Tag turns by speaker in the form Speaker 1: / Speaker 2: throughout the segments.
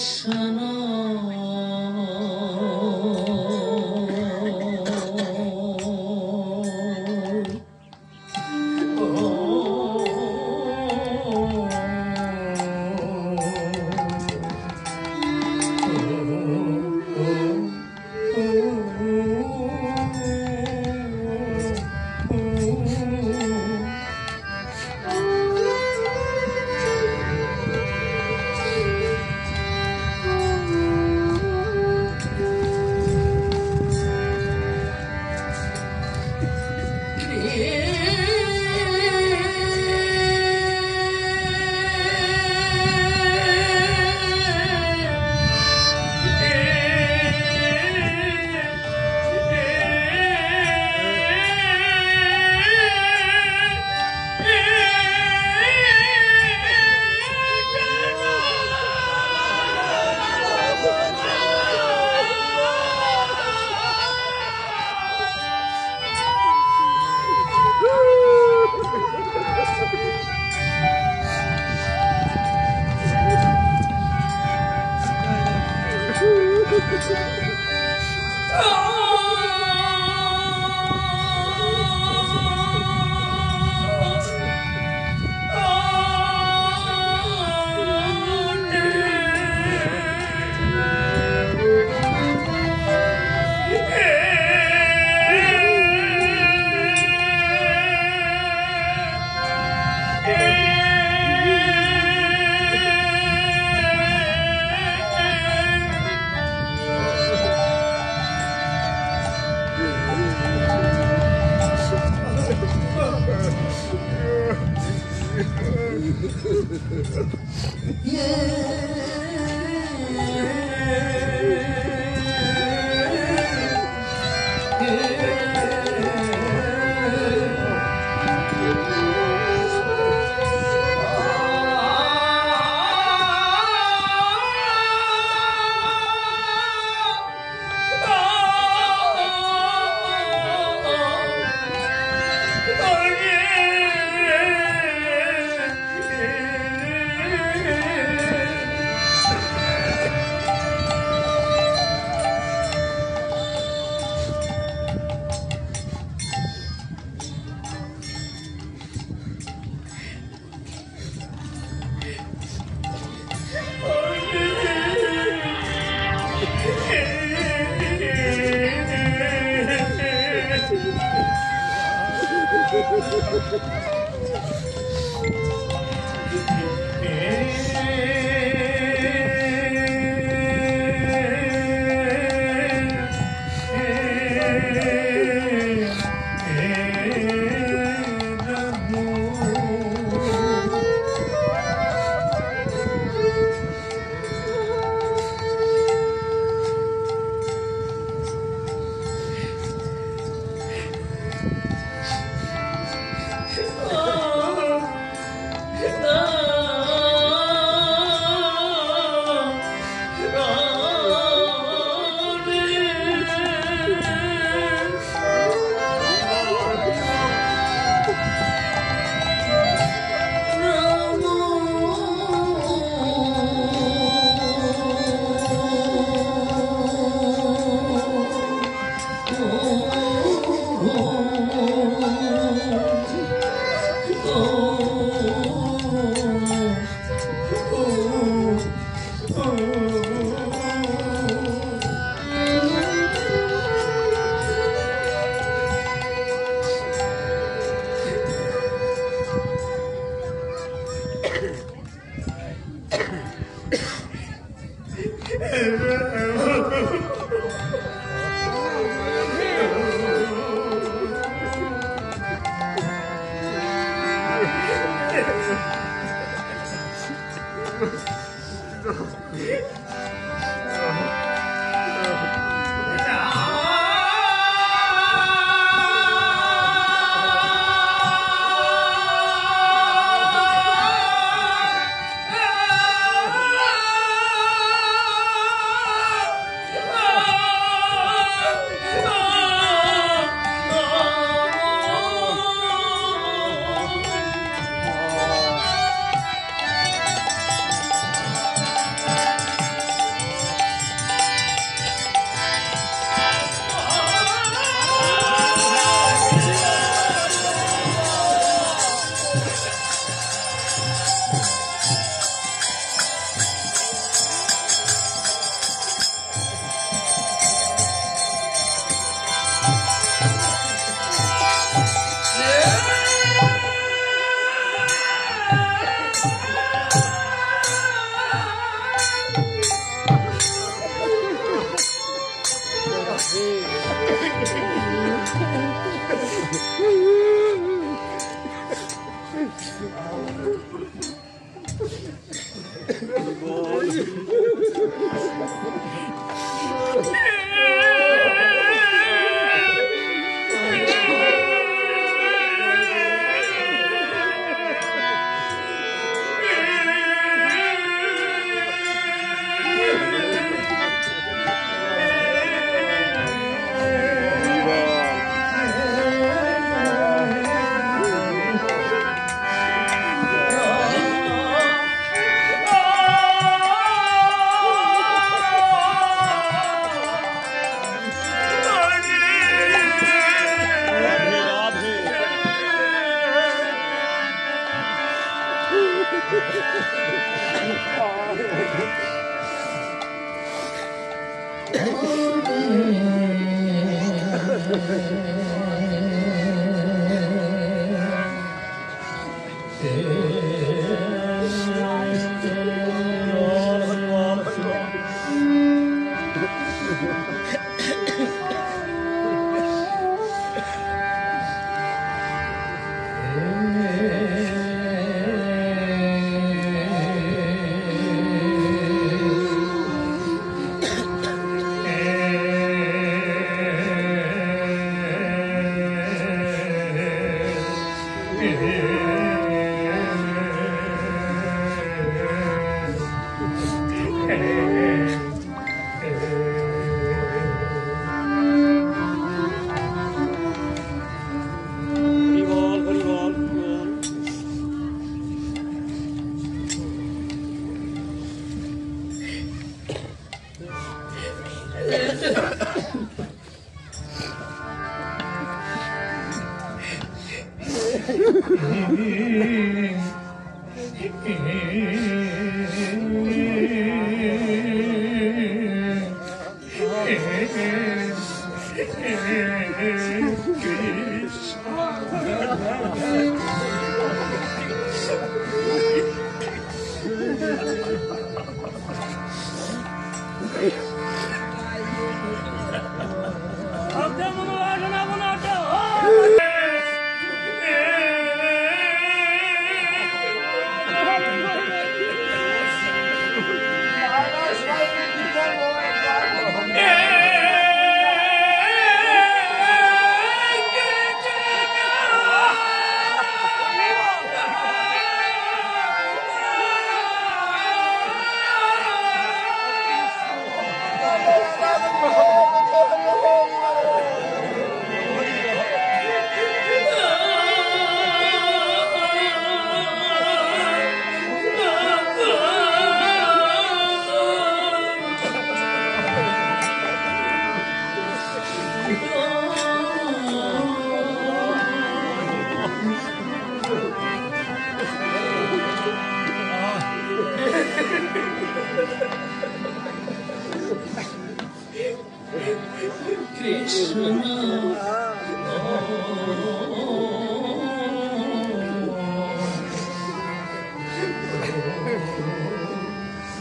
Speaker 1: sana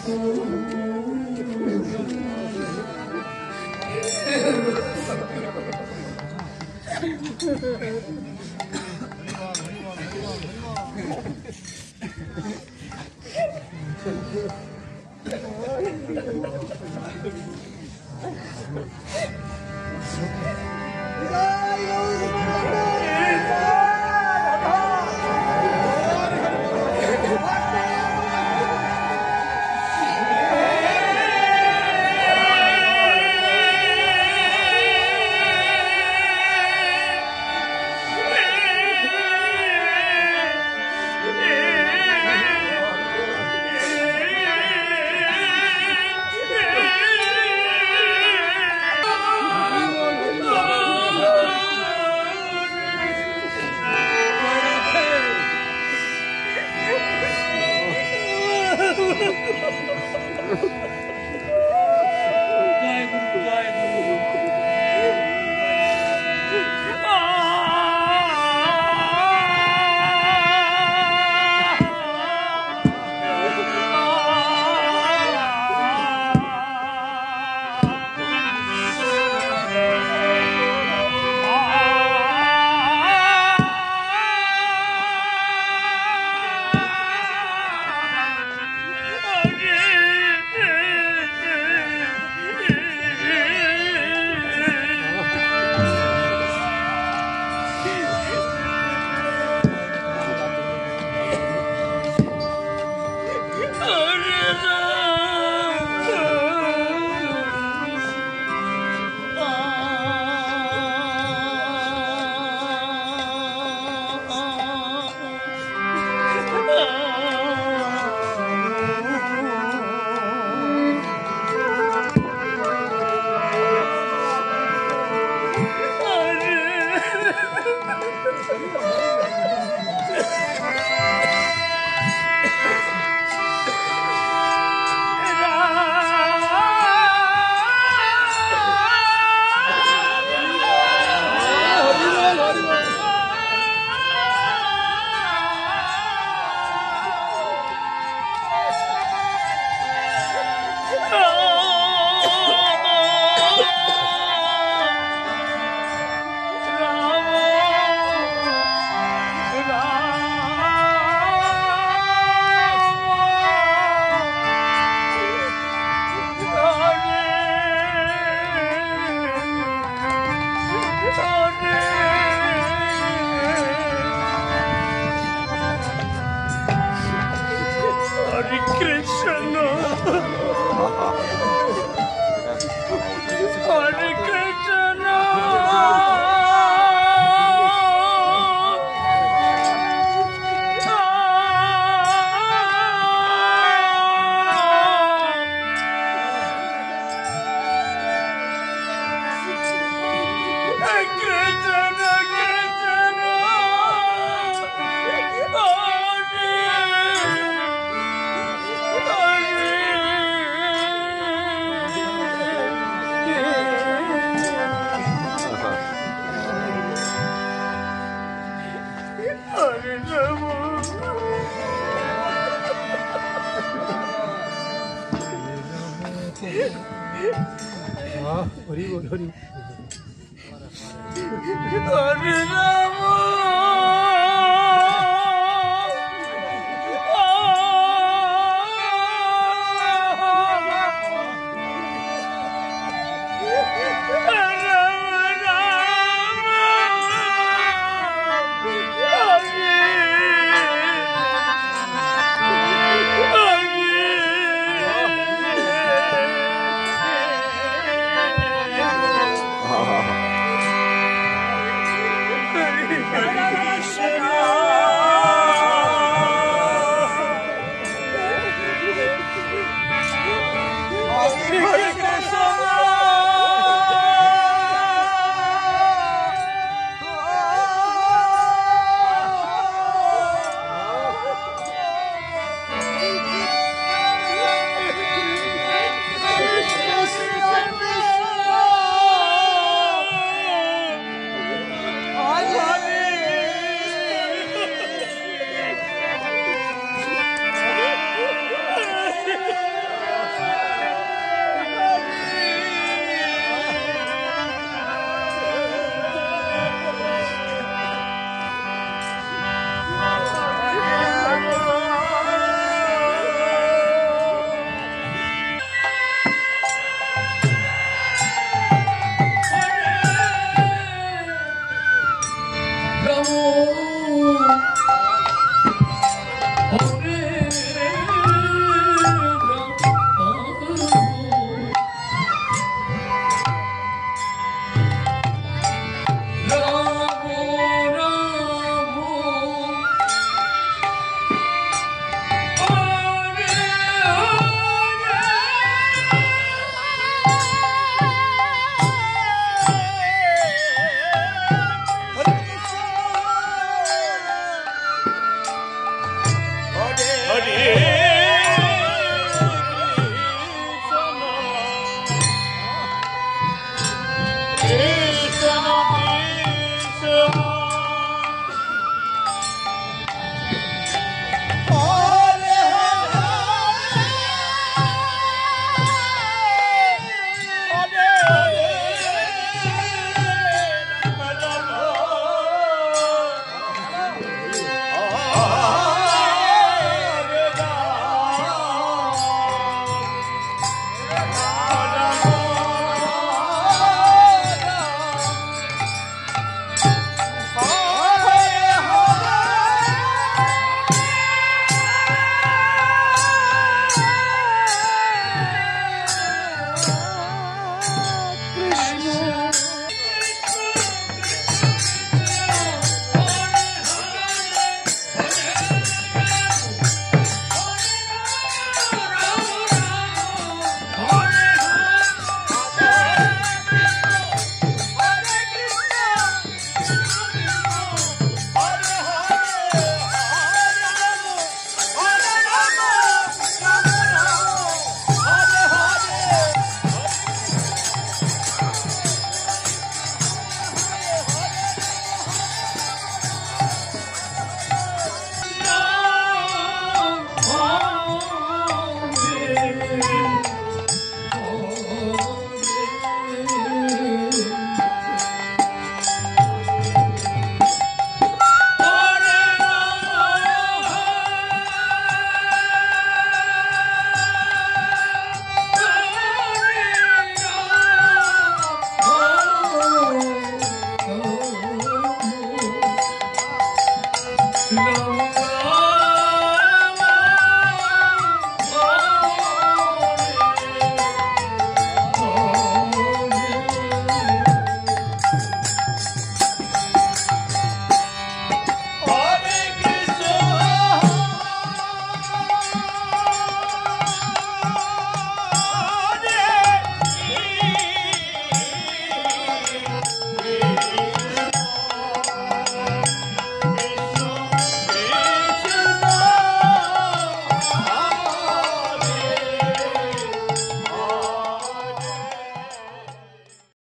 Speaker 1: Yeah.